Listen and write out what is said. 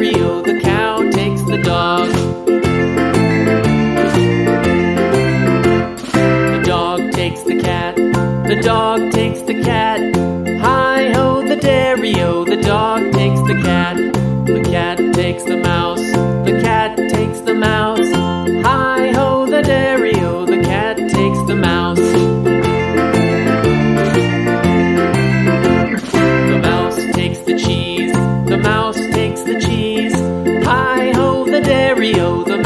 Oreo, the cow takes the dog. The dog takes the cat, the dog takes the cat. Hi ho, the Dario, the dog takes the cat. The cat takes the mouse. radio, the